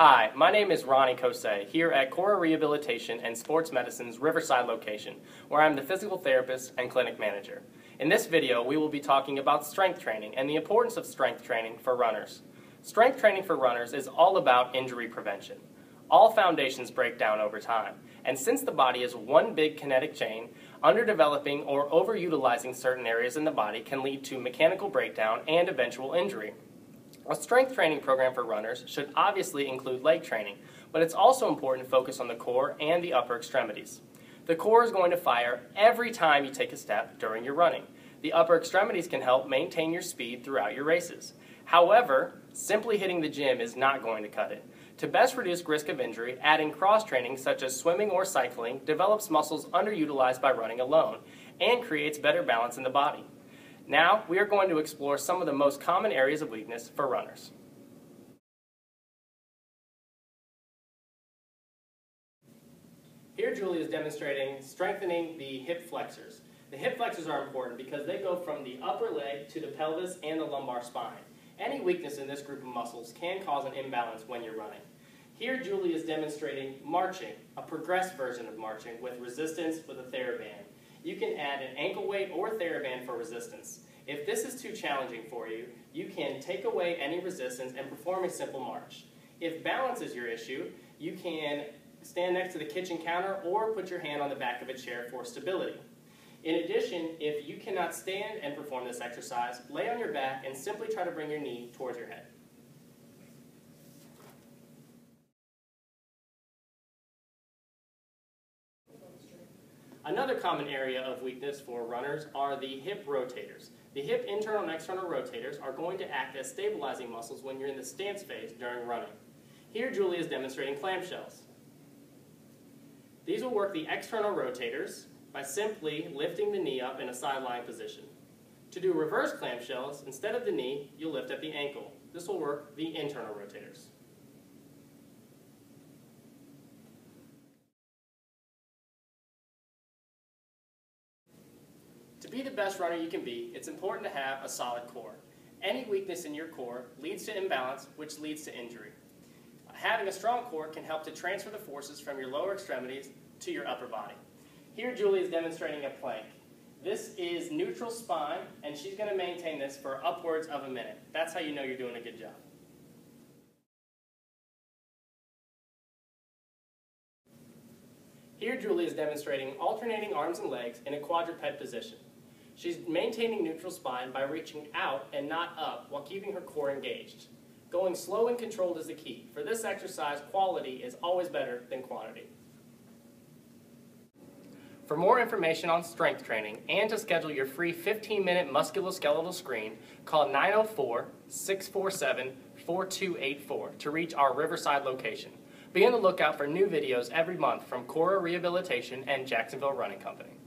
Hi, my name is Ronnie Kosei here at Cora Rehabilitation and Sports Medicine's Riverside location, where I'm the physical therapist and clinic manager. In this video, we will be talking about strength training and the importance of strength training for runners. Strength training for runners is all about injury prevention. All foundations break down over time, and since the body is one big kinetic chain, underdeveloping or overutilizing certain areas in the body can lead to mechanical breakdown and eventual injury. A strength training program for runners should obviously include leg training, but it's also important to focus on the core and the upper extremities. The core is going to fire every time you take a step during your running. The upper extremities can help maintain your speed throughout your races. However, simply hitting the gym is not going to cut it. To best reduce risk of injury, adding cross training such as swimming or cycling develops muscles underutilized by running alone and creates better balance in the body. Now, we are going to explore some of the most common areas of weakness for runners. Here Julie is demonstrating strengthening the hip flexors. The hip flexors are important because they go from the upper leg to the pelvis and the lumbar spine. Any weakness in this group of muscles can cause an imbalance when you're running. Here Julie is demonstrating marching, a progressed version of marching with resistance with a TheraBand you can add an ankle weight or TheraBand for resistance. If this is too challenging for you, you can take away any resistance and perform a simple march. If balance is your issue, you can stand next to the kitchen counter or put your hand on the back of a chair for stability. In addition, if you cannot stand and perform this exercise, lay on your back and simply try to bring your knee towards your head. Another common area of weakness for runners are the hip rotators. The hip internal and external rotators are going to act as stabilizing muscles when you're in the stance phase during running. Here Julie is demonstrating clamshells. These will work the external rotators by simply lifting the knee up in a side-lying position. To do reverse clamshells, instead of the knee, you'll lift at the ankle. This will work the internal rotators. To be the best runner you can be, it's important to have a solid core. Any weakness in your core leads to imbalance, which leads to injury. Having a strong core can help to transfer the forces from your lower extremities to your upper body. Here Julie is demonstrating a plank. This is neutral spine, and she's going to maintain this for upwards of a minute. That's how you know you're doing a good job. Here Julie is demonstrating alternating arms and legs in a quadruped position. She's maintaining neutral spine by reaching out and not up while keeping her core engaged. Going slow and controlled is the key. For this exercise, quality is always better than quantity. For more information on strength training and to schedule your free 15-minute musculoskeletal screen, call 904-647-4284 to reach our Riverside location. Be on the lookout for new videos every month from Cora Rehabilitation and Jacksonville Running Company.